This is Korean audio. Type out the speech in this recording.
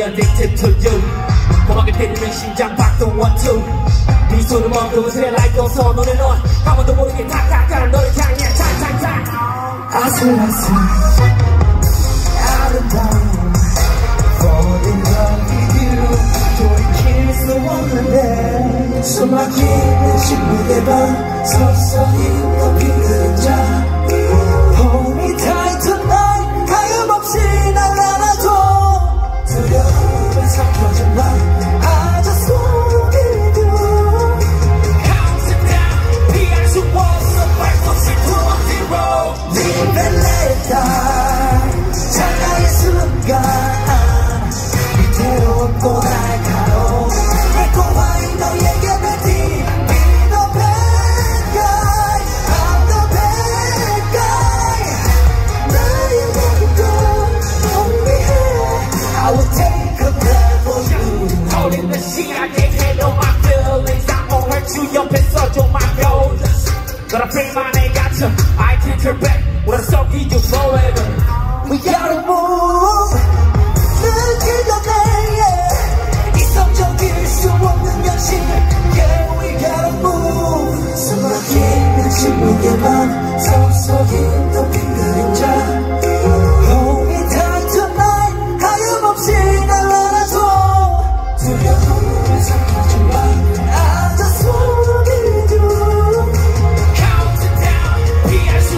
me addicted to you. 고막을 때리는 심장 박동 원투. 미소는 멈추고 슬에 라이터서 노래는 아무도 모르게 탁탁탁 너를 향해. 탁탁탁 아슬아슬. 아름다운 Fall in love with you 돌이킬 수 없는데 숨막히는 시부의 밤. 서서 밤 서서히 그림자 Hold me tight tonight 하염없이 날 안아줘 두려움을 삭혀준 밤 I just wanna be with you Counting down 피할 수